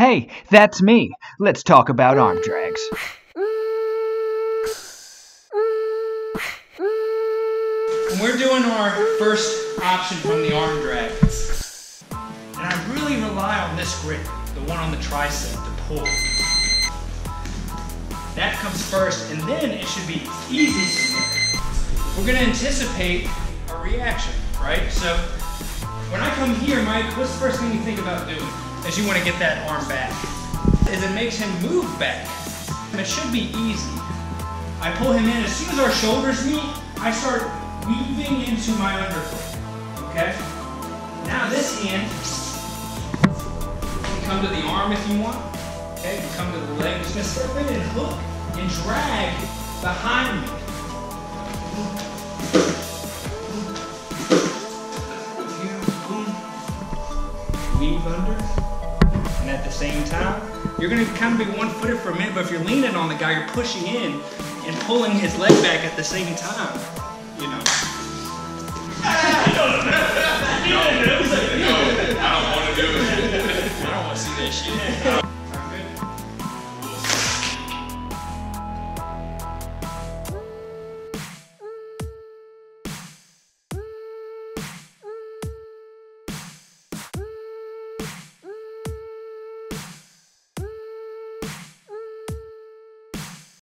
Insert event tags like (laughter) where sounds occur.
Hey, that's me. Let's talk about arm drags. We're doing our first option from the arm drag. And I really rely on this grip, the one on the tricep, to pull. That comes first, and then it should be easy. We're gonna anticipate a reaction, right? So when I come here, Mike, what's the first thing you think about doing as you wanna get that arm back? Is it makes him move back. And it should be easy. I pull him in, as soon as our shoulders meet, I start weaving into my underfoot, okay? Now this hand, come to the arm if you want, okay? You come to the leg, just gonna step in and hook and drag behind me. Weave under, the same time, you're gonna kind of be one-footed for a minute, but if you're leaning on the guy, you're pushing in and pulling his leg back at the same time, you know. (laughs) (laughs) I don't want to do it. I don't want to see that shit.